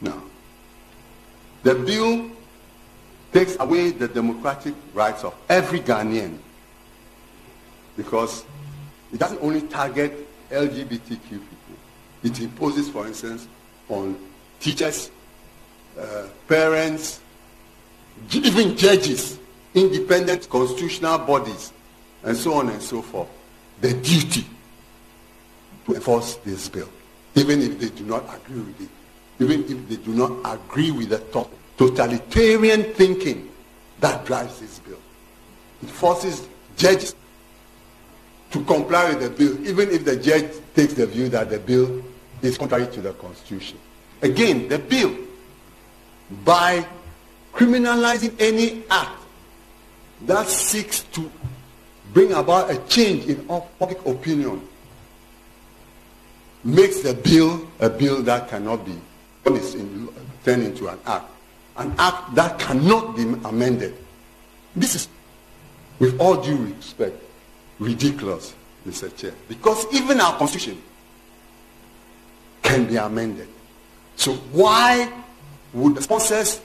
Now, the bill takes away the democratic rights of every Ghanaian because it doesn't only target LGBTQ people. It imposes, for instance, on teachers, uh, parents, even judges, independent constitutional bodies, and so on and so forth, the duty to enforce this bill, even if they do not agree with it, even if they do not agree with the totalitarian thinking that drives this bill. It forces judges to comply with the bill, even if the judge takes the view that the bill is contrary to the Constitution. Again, the bill, by criminalizing any act that seeks to bring about a change in public opinion, makes the bill a bill that cannot be turned into an act. An act that cannot be amended. This is, with all due respect, ridiculous, Mr. Chair. Because even our constitution can be amended. So why would the sponsors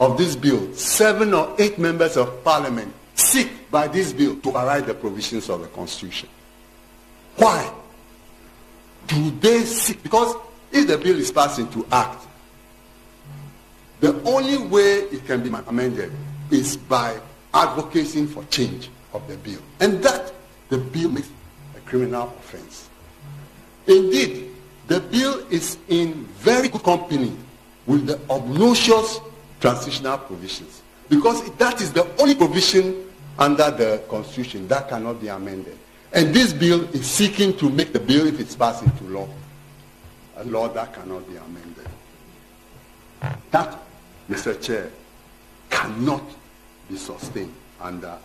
of this bill, seven or eight members of parliament, seek by this bill to override the provisions of the constitution? Why? Do they seek? Because if the bill is passed into act, the only way it can be amended is by advocating for change of the bill. And that the bill makes a criminal offense. Indeed, the bill is in very good company with the obnoxious transitional provisions because that is the only provision under the constitution that cannot be amended. And this bill is seeking to make the bill, if it's passed into law, a law that cannot be amended. That, Mr. Chair, cannot be sustained under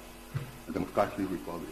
a democratic republic.